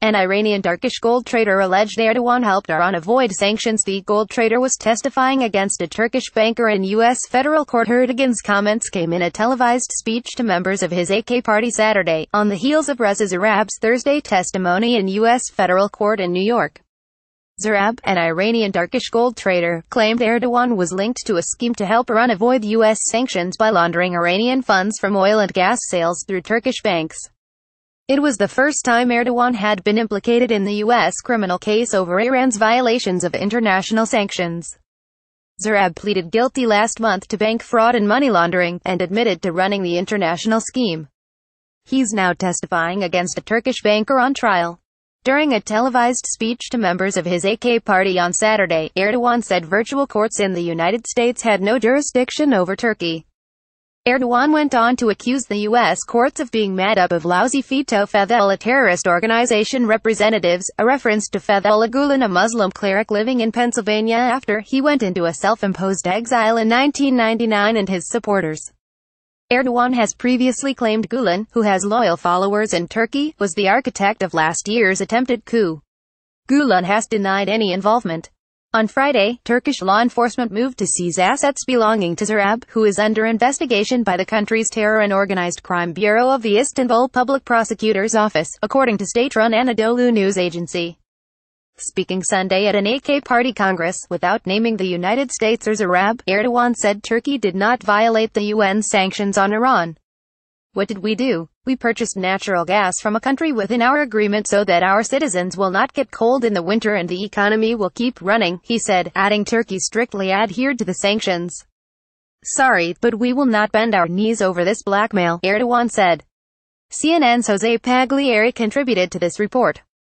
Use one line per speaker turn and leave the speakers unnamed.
An Iranian Turkish gold trader alleged Erdogan helped Iran avoid sanctions. The gold trader was testifying against a Turkish banker in U.S. federal court. Erdogan's comments came in a televised speech to members of his AK party Saturday, on the heels of Reza Zarrab's Thursday testimony in U.S. federal court in New York. Zarrab, an Iranian Turkish gold trader, claimed Erdogan was linked to a scheme to help Iran avoid U.S. sanctions by laundering Iranian funds from oil and gas sales through Turkish banks. It was the first time Erdogan had been implicated in the U.S. criminal case over Iran's violations of international sanctions. Zarrab pleaded guilty last month to bank fraud and money laundering, and admitted to running the international scheme. He's now testifying against a Turkish banker on trial. During a televised speech to members of his AK party on Saturday, Erdogan said virtual courts in the United States had no jurisdiction over Turkey. Erdogan went on to accuse the U.S. courts of being made up of lousy FETO Fethullah terrorist organization representatives, a reference to Fethullah Gulen a Muslim cleric living in Pennsylvania after he went into a self-imposed exile in 1999 and his supporters. Erdogan has previously claimed Gulen, who has loyal followers in Turkey, was the architect of last year's attempted coup. Gulen has denied any involvement. On Friday, Turkish law enforcement moved to seize assets belonging to Zarrab, who is under investigation by the country's Terror and Organized Crime Bureau of the Istanbul Public Prosecutor's Office, according to state-run Anadolu News Agency. Speaking Sunday at an AK Party Congress, without naming the United States or Zarrab, Erdogan said Turkey did not violate the UN sanctions on Iran. What did we do? We purchased natural gas from a country within our agreement so that our citizens will not get cold in the winter and the economy will keep running, he said, adding Turkey strictly adhered to the sanctions. Sorry, but we will not bend our knees over this blackmail, Erdogan said. CNN's Jose Pagliery contributed to this report.